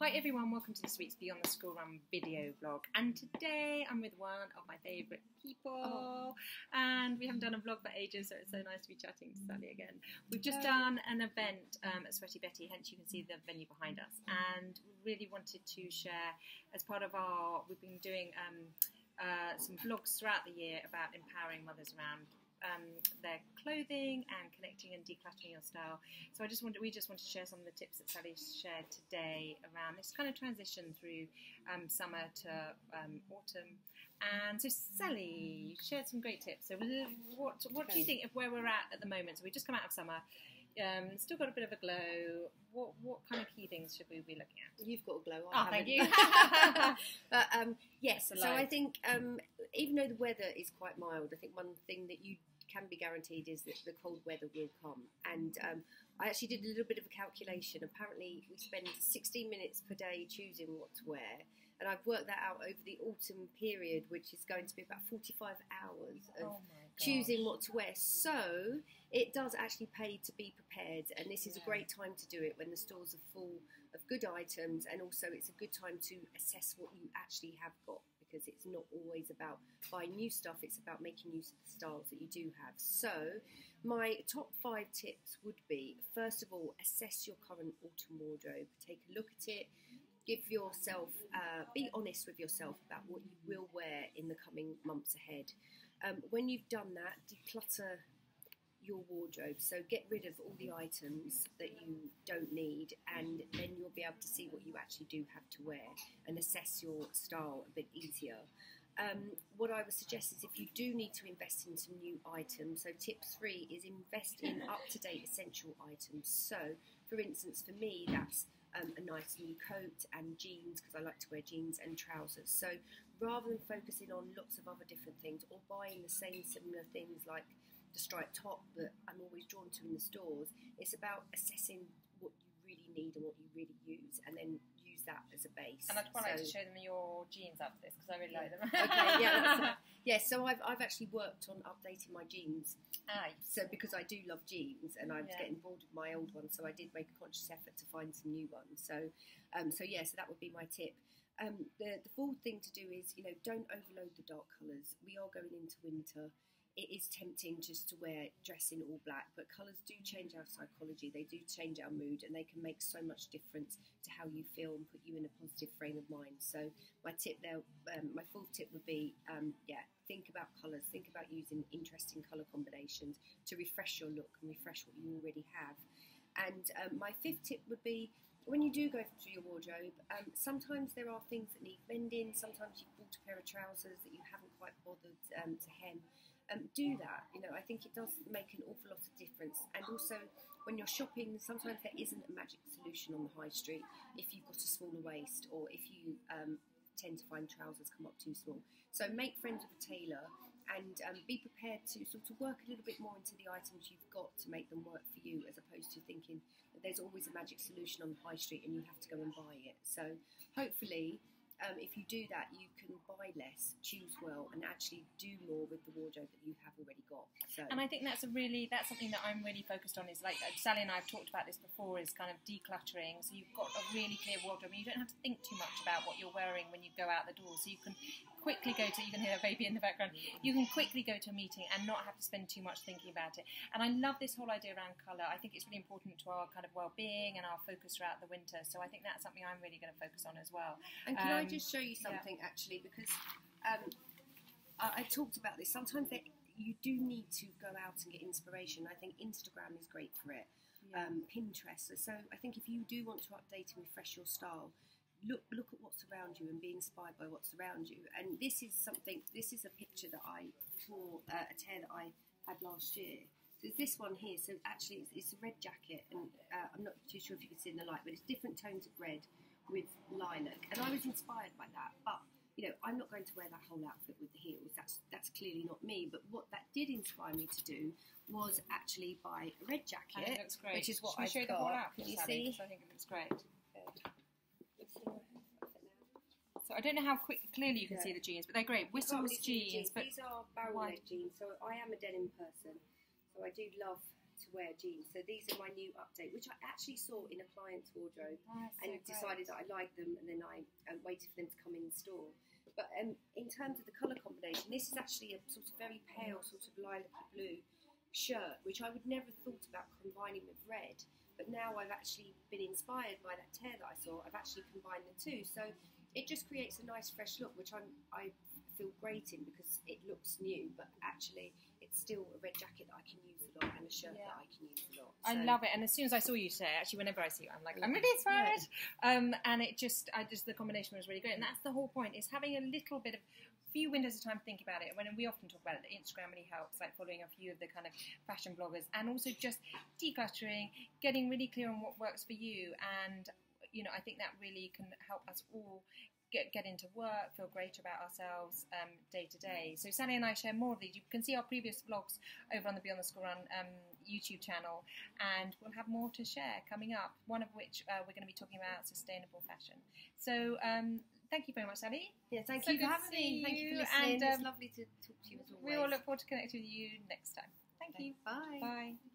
Hi everyone, welcome to this week's Beyond the School Run video vlog. And today I'm with one of my favourite people. Oh. And we haven't done a vlog for ages, so it's so nice to be chatting to Sally again. We've just done an event um, at Sweaty Betty, hence you can see the venue behind us. And we really wanted to share, as part of our, we've been doing um, uh, some vlogs throughout the year about empowering mothers around um, their clothing and connecting and decluttering your style. So I just wanted, we just want to share some of the tips that Sally shared today around this kind of transition through um, summer to um, autumn. And so Sally shared some great tips. So what what do you think of where we're at at the moment? So we just come out of summer. Um, still got a bit of a glow. What what kind of key things should we be looking at? You've got a glow. I oh, thank you. but um, yes, so I think um, even though the weather is quite mild, I think one thing that you can be guaranteed is that the cold weather will come. And um, I actually did a little bit of a calculation. Apparently, we spend 16 minutes per day choosing what to wear. And I've worked that out over the autumn period, which is going to be about 45 hours of oh choosing what to wear. So it does actually pay to be prepared, and this is yeah. a great time to do it when the stores are full of good items, and also it's a good time to assess what you actually have got because it's not always about buying new stuff, it's about making use of the styles that you do have. So, my top five tips would be first of all, assess your current autumn wardrobe, take a look at it. Give yourself, uh, be honest with yourself about what you will wear in the coming months ahead. Um, when you've done that, declutter your wardrobe. So get rid of all the items that you don't need, and then able to see what you actually do have to wear and assess your style a bit easier. Um, what I would suggest is if you do need to invest in some new items, so tip three is invest in up to date essential items. So, for instance, for me, that's um, a nice new coat and jeans because I like to wear jeans and trousers. So, rather than focusing on lots of other different things or buying the same similar things like the striped top that I'm always drawn to in the stores. It's about assessing really need and what you really use, and then use that as a base. And I'd quite so, like to show them your jeans after this because I really yeah. like them. okay, yeah, yeah. So I've I've actually worked on updating my jeans. Ah, so because I do love jeans, and I was yeah. getting bored with my old ones, so I did make a conscious effort to find some new ones. So, um, so yeah, so that would be my tip. Um, the the fourth thing to do is you know don't overload the dark colours. We are going into winter it is tempting just to wear dress in all black, but colours do change our psychology, they do change our mood, and they can make so much difference to how you feel and put you in a positive frame of mind. So, my tip there, um, my fourth tip would be, um, yeah, think about colours, think about using interesting colour combinations to refresh your look and refresh what you already have. And um, my fifth tip would be when you do go through your wardrobe, um, sometimes there are things that need mending. Sometimes you've bought a pair of trousers that you haven't quite bothered um, to hem um, do that. You know, I think it does make an awful lot of difference. And also, when you're shopping, sometimes there isn't a magic solution on the high street if you've got a smaller waist or if you um, tend to find trousers come up too small. So make friends with a tailor and um, be prepared to sort of work a little bit more into the items you've got to make them work for you, as opposed to thinking that there's always a magic solution on the high street and you have to go and buy it. So hopefully um, if you do that, you can buy less, choose well, and actually do more with the wardrobe that you have already got. So. And I think that's a really that's something that I'm really focused on. Is like uh, Sally and I have talked about this before. Is kind of decluttering. So you've got a really clear wardrobe, and you don't have to think too much about what you're wearing when you go out the door. So you can quickly go to. You can hear a baby in the background. You can quickly go to a meeting and not have to spend too much thinking about it. And I love this whole idea around colour. I think it's really important to our kind of well-being and our focus throughout the winter. So I think that's something I'm really going to focus on as well. And can um, I just show you something? yeah. actually because um, I, I, talked about this. Sometimes they, you do need to go out and get inspiration. I think Instagram is great for it. Yeah. Um, Pinterest. So I think if you do want to update and refresh your style, look look at what's around you and be inspired by what's around you. And this is something. This is a picture that I tore uh, a tear that I had last year. So it's this one here. So actually, it's, it's a red jacket, and uh, I'm not too sure if you can see in the light, but it's different tones of red with lilac, and I was inspired by that. But you know, I'm not going to wear that whole outfit with the heels. That's that's clearly not me. But what that did inspire me to do was actually buy a red jacket, and it looks great. which is what I show the whole outfit. Can you see? I think it looks great. So I don't know how quick, clearly you can yeah. see the jeans, but they're great. Whistles jeans, jeans, but these are barrel neck jeans. So I am a denim person, so I do love to wear jeans. So these are my new update, which I actually saw in a client's wardrobe That's and so decided that I liked them, and then I um, waited for them to come in store. But um, in terms of the colour combination, this is actually a sort of very pale, sort of lilac blue shirt, which I would never have thought about combining with red. But now I've actually been inspired by that tear that I saw. I've actually combined the two, so it just creates a nice, fresh look, which I'm, I feel great in because it looks new, but actually it's still a red jacket that I can use a lot and a shirt Yeah. that I can use a lot. I love it, and as soon as I saw you today, actually, whenever I see you, I'm like, I'm really inspired. Yeah. Um, and it just, I just, the combination was really great, and that's the whole point: is having a little bit of few windows of time to think about it. When we often talk about it, Instagram really helps, like following a few of the kind of fashion bloggers, and also just decluttering, getting really clear on what works for you, and you know, I think that really can help us all get, get into work, feel great about ourselves um, day to day. So Sally and I share more of these. You can see our previous vlogs over on the Beyond the School Run um, YouTube channel, and we'll have more to share coming up. One of which uh, we're going to be talking about sustainable fashion. So um, thank you very much, Ali. Yeah, thank So you for having me. Thank you for listening. and, it's um, lovely to talk to you as always. We all look forward to connecting with you next time. Thank you. Bye. Bye.